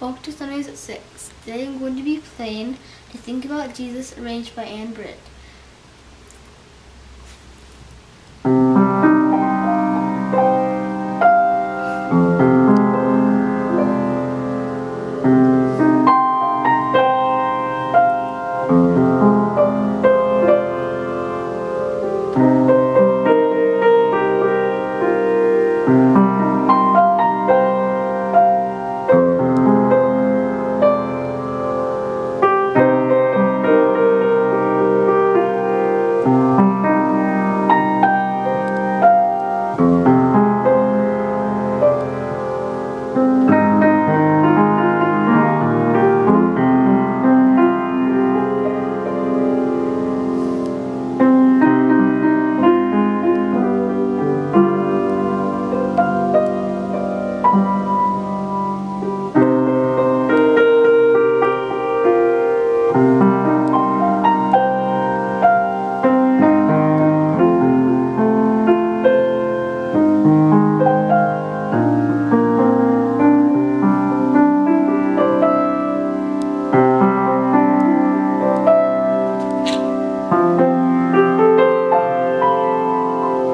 Welcome to Sundays at 6. Today I'm going to be playing To Think About Jesus arranged by Anne Britt.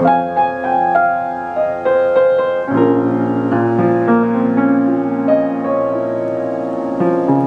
thank you.